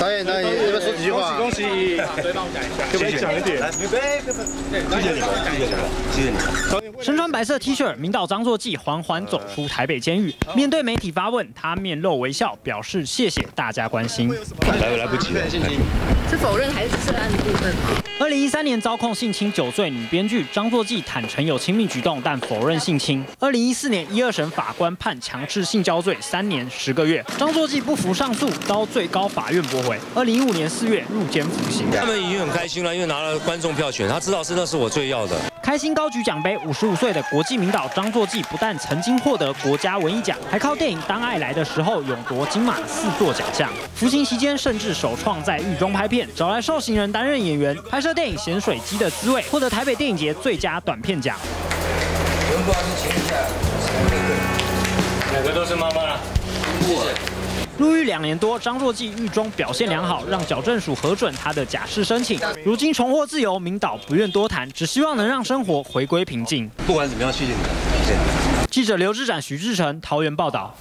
导演，导演，要不要说几句话？恭喜恭喜！对，帮我讲一下，可不可以讲一点？谢谢你们，谢谢你们，谢谢你们。身穿白色 T 恤，明导张作骥缓缓走出台北监狱，面对媒体发问，他面露微笑，表示谢谢大家关心。来来不及了，是否认还是涉案的部分吗？二零一三年遭控性侵九岁女编剧张作骥坦承有亲密举动，但否认性侵。二零一四年一二审法官判强制性交罪三年十个月，张作骥不服上诉，遭最高法院驳回。二零一五年四月入监服刑。他们已经很开心了，因为拿了观众票选，他知道是那是我最要的。开心高举奖杯，五十五岁的国际名导张作骥不但曾经获得国家文艺奖，还靠电影《当爱来的时候》勇夺金马四座奖项。服刑期间，甚至首创在狱中拍片，找来受刑人担任演员，拍摄电影《咸水鸡的滋味》，获得台北电影节最佳短片奖。哪个都是妈妈。谢谢。入狱两年多，张若骥狱中表现良好，让矫正署核准他的假释申请。如今重获自由，明导不愿多谈，只希望能让生活回归平静。不管怎么样，谢谢你，谢谢。记者刘志展、徐志成桃园报道。